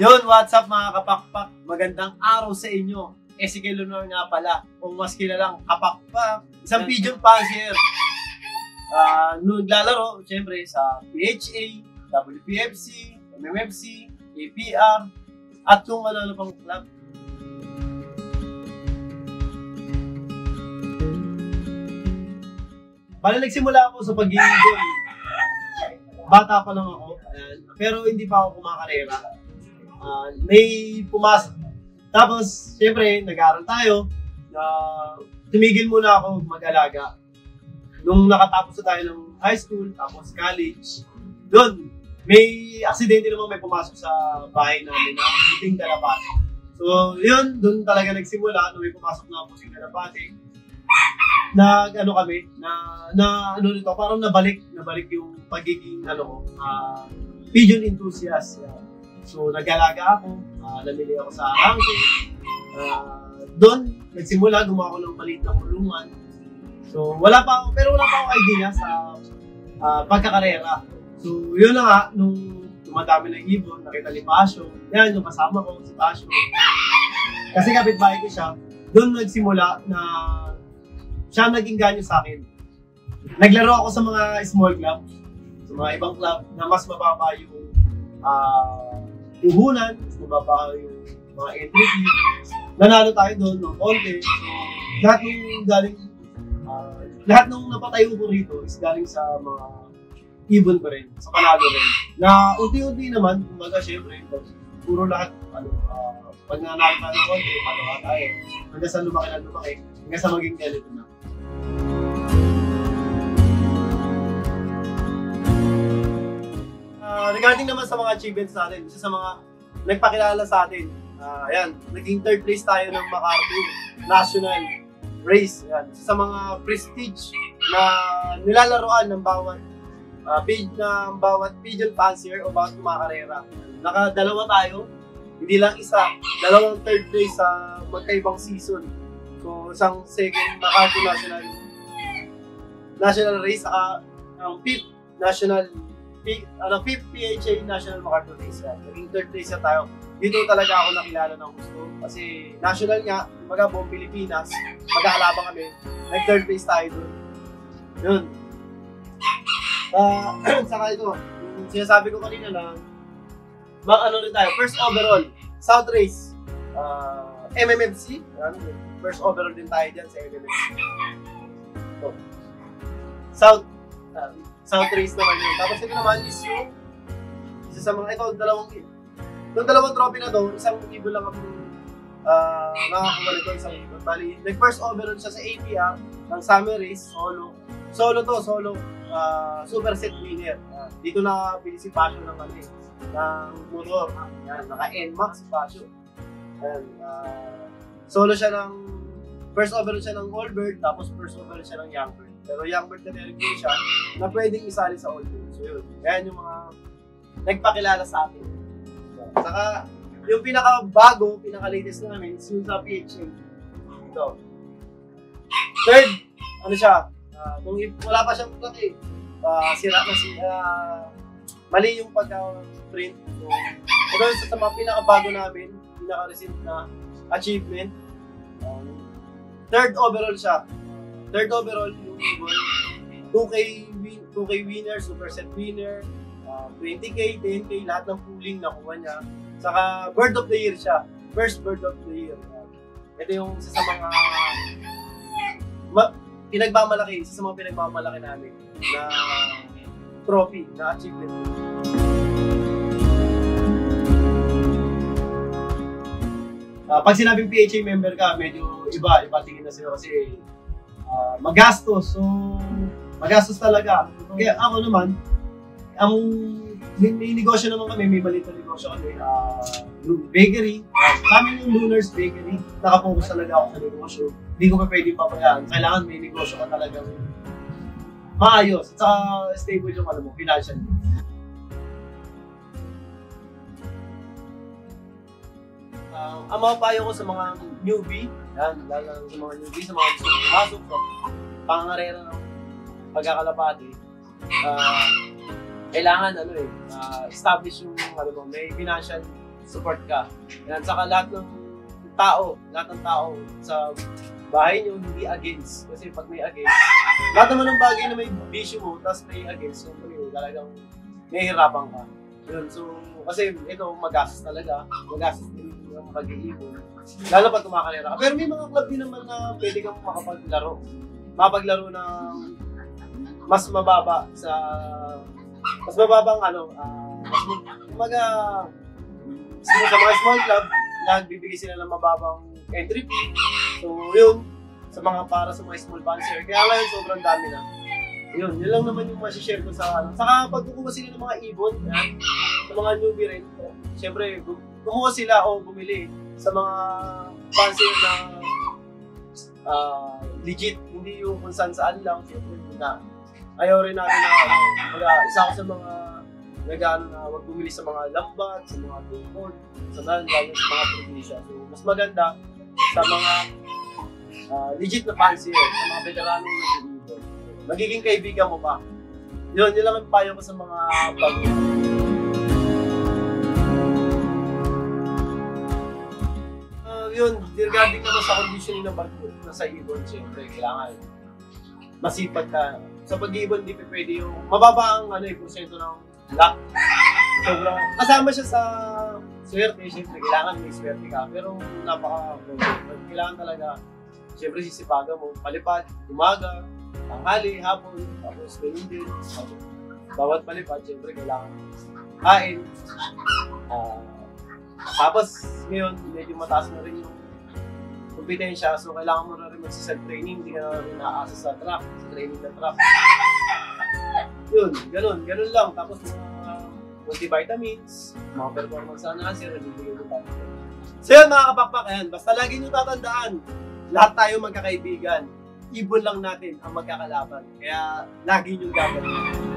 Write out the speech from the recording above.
Yun, what's up mga kapakpak? Magandang araw sa inyo. Eh si Kilunor nga pala, o mas kilalang kapakpak, isang pigeon. Ah, uh, naglalaro, syempre, sa PHA, WPFC, MMFC, APR, at kung ano-ano pang club. Bali, nagsimula ako sa pag-ibig Bata pa lang ako, pero hindi pa ako kumakarera. Uh, may pumasok. Tapos, syempre, nag-aaral tayo. Uh, tumigil muna ako mag-alaga. Nung nakatapos na tayo ng high school, tapos college, doon, may aksidente naman may pumasok sa bahay namin na puting kalapati. So, yun, doon talaga nagsimula, nung may pumasok na puting kalapati nag ano kami na na ano nito parang nabalik nabalik yung pagiging ano uh, pigeon enthusiast uh, so nagalaga ako. Uh, namili ako sa ranking uh, doon nagsimula gumawa ako ng maliit na kulungan. So wala pa ako pero wala pa ako idea sa uh, pagkakarera. So yun na nga nung dumadami ng ibon nakita ni Pasio yan yung kasama ko si Pasio kasi kapitbahay ko siya. Doon nagsimula na siya naging ganyo sa akin. Naglaro ako sa mga small club, sa mga ibang club na mas mababa yung uh, puhunan, mas yung mga entry fee. Nanalo tayo doon ng konti. So, lahat ng galing, uh, lahat ng napatayo ko rito is galing sa mga ibon ko rin, sa panalo rin. Na unti-unti naman, kumbaga syempre, puro lahat, ano, uh, pag nanalo ka ng konti, patawa tayo. Hanggang sa lumaki na lumaki, hanggang sa maging ganito na. Uh, regarding naman sa mga achievements natin, isa sa mga nagpakilala sa atin, uh, ayan, naging third place tayo ng MacArthur National Race. Ayan, isa sa mga prestige na nilalaroan ng bawat uh, page ng bawat pigeon fancier o bawat kumakarera. Nakadalawa tayo, hindi lang isa, dalawang third place sa magkaibang season. So, isang second MacArthur National National Race, saka ang fifth National P, ano, 5th PHA National MacArthur Race yan. Naging third place na tayo. Dito talaga ako nakilala ng gusto. Kasi national nga, mga buong Pilipinas, mag-aalabang kami. Nag-third place tayo doon. Yun. Uh, saka ito, yung sinasabi ko kanina na mag ano rin tayo, first overall, South Race, uh, MMFC, yan, first overall din tayo dyan sa MMFC. So, South, uh, South Race naman yun. Tapos ito naman is yung isa sa mga, ito, dalawang, yung dalawang trophy na to, isang ibon lang kami uh, nakakuha nito, isang ibon. Bali, nag-first overall siya sa APR ng Summer Race, solo. Solo to, solo uh, super set winner. Uh, dito na pili si Passion ng ano eh, ng motor. Yan, naka-NMAX si Passion. Ayan, uh, solo siya ng first overall siya ng Allbird, tapos first overall siya ng Youngbird. Pero young bird na meron siya na pwedeng isali sa old bird. So yun, yan yung mga nagpakilala sa akin. Saka, yung pinaka-bago, pinaka-latest namin is yung sa PHA. Ito. Third, ano siya, uh, nung wala pa siyang laki, uh, sira na si, uh, mali yung pagka-print. So, ito sa, sa mga pinaka-bago namin, pinaka-recent na achievement. Um, third overall siya. Third overall, yung ibon, 2K, win, 2K winner, super set winner, uh, 20K, 10K, lahat ng pooling nakuha niya. Saka bird of the year siya. First bird of the year. ito yung isa sa mga ma, pinagmamalaki, isa sa mga pinagmamalaki namin na trophy, na achievement. Uh, pag sinabing PHA member ka, medyo iba, iba tingin na sa'yo kasi uh, magastos. So, magastos talaga. Kaya ako naman, ang may, negosyo naman kami, may maliit na negosyo kami, uh, bakery. Sa amin yung Lunar's Bakery, nakapokus talaga ako sa negosyo. Hindi ko pa pwede pabayaan. Kailangan may negosyo ka talagang maayos. At saka stable yung ano mo, financial Uh, ang mga payo ko sa mga newbie, yan, lalo sa mga newbie, sa mga gusto pumasok sa pangarera ng pagkakalapati, uh, kailangan ano eh, uh, establish yung ano mo, may financial support ka. Yan, saka lahat ng tao, lahat ng tao sa bahay nyo, hindi against. Kasi pag may against, lahat naman ng bagay na may bisyo mo, tapos may against, so talagang nahihirapan ka. Yun, so, kasi ito, magastos talaga. Magastos din yung pag-iipon. Lalo pag kumakalera ka. Pero may mga club din naman na pwede kang makapaglaro. Mapaglaro ng mas mababa sa mas mababang ano, uh, mas kumaga sa mga small club, nagbibigay sila ng mababang entry fee. So, yun, sa mga para sa mga small fancier. Kaya ngayon, sobrang dami na. Yun, yun lang naman yung masishare ko sa ano. Saka pag sila ng mga ibon, yan, sa mga newbie rin, syempre, kumuha sila o bumili sa mga fancier na uh, legit, hindi yung kung saan saan lang, syempre, na ayaw rin natin na, ano, isa ako sa mga nag-ano na wag bumili sa mga lambat, sa mga tungkol, sa lalo sa mga probinsya. So, mas maganda sa mga uh, legit na fancier, sa mga veterano na nag Magiging kaibigan mo pa. Yun, yun lang ang payo ko sa mga bago. Yun, regarding naman sa conditioning ng barko na sa ibon, siyempre, kailangan masipag ka. Sa pag-ibon, di pa pwede yung mababa ang ano, eh, porsyento ng luck. Sobrang, kasama siya sa swerte, siyempre, kailangan may swerte ka. Pero napaka, kailangan talaga, siyempre, sisipagan mo, palipad, umaga, tanghali, hapon, tapos ganyan din. Bawat palipad, siyempre, kailangan kain. Uh, tapos, ngayon, medyo mataas na rin yung kompetensya. So, kailangan mo na rin mag-self-training. Hindi ka na rin nakaasa sa truck, sa training ng truck. Yun, ganun, ganun lang. Tapos, mga multivitamins, mga performance enhancer, nabibigay ko tayo. So yun mga kapakpak, ayan, basta lagi nyo tatandaan, lahat tayo magkakaibigan. Ibon lang natin ang magkakalaban. Kaya lagi nyo gagawin.